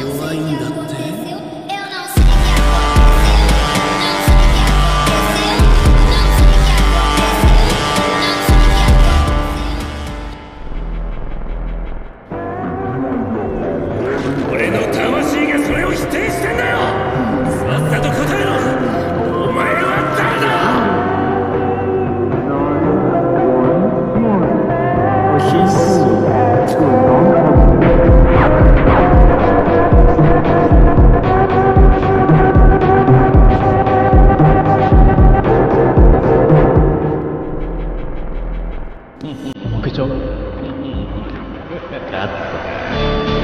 弱いんだって。負けちゃう上。ガ。